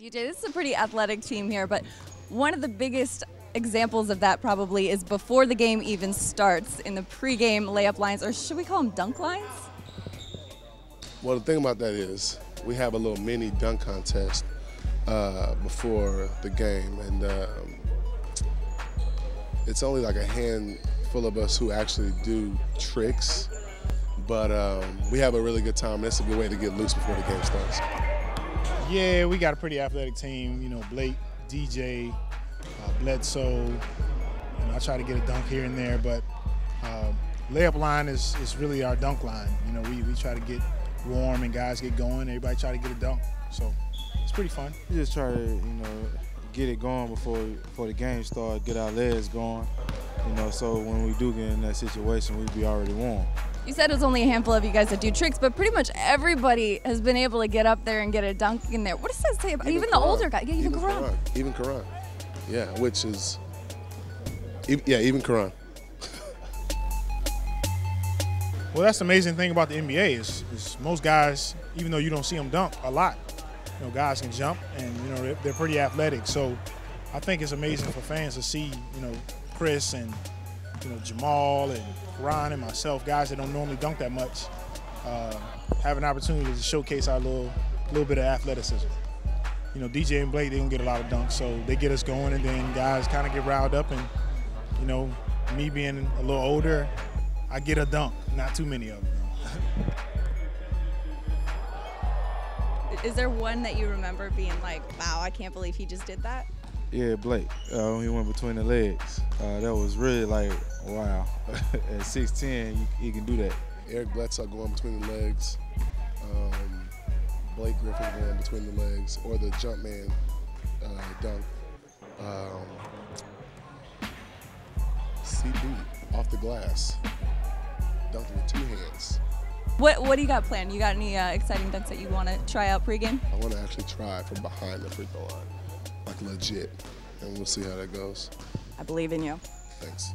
DJ, this is a pretty athletic team here, but one of the biggest examples of that probably is before the game even starts in the pregame layup lines, or should we call them dunk lines? Well, the thing about that is we have a little mini dunk contest uh, before the game, and um, it's only like a handful of us who actually do tricks. But um, we have a really good time. That's a good way to get loose before the game starts. Yeah, we got a pretty athletic team. You know, Blake, DJ, uh, Bledsoe. You know, I try to get a dunk here and there, but uh, layup line is, is really our dunk line. You know, we, we try to get warm and guys get going. Everybody try to get a dunk. So it's pretty fun. We just try to, you know, get it going before before the game starts, get our legs going. You know, so when we do get in that situation, we be already warm. You said it was only a handful of you guys that do tricks, but pretty much everybody has been able to get up there and get a dunk in there. What does that say about even, the older guys? Yeah, even, Caron. Caron. Even Caron. Yeah, which is, yeah, even Caron. Well, that's the amazing thing about the NBA is, is most guys, even though you don't see them dunk a lot, you know, guys can jump and you know they're, they're pretty athletic. So I think it's amazing for fans to see, you know, Chris and you know Jamal and Ron and myself, guys that don't normally dunk that much, uh, have an opportunity to showcase our little little bit of athleticism. You know, DJ and Blake, they don't get a lot of dunks, so they get us going, and then guys kind of get riled up, and you know, me being a little older, I get a dunk, not too many of them. Is there one that you remember being like, wow, I can't believe he just did that? Yeah, Blake, uh, when he went between the legs, uh, that was really like, wow. At 6'10", you, he can do that. Eric Bledsoe going between the legs. Um, Blake Griffin going between the legs, or the jump man uh, dunk. Um, CB off the glass, dunked with two hands. What What do you got planned? You got any uh, exciting dunks that you want to try out pregame? I want to actually try from behind the free throw line, like legit, and we'll see how that goes. I believe in you. Thanks.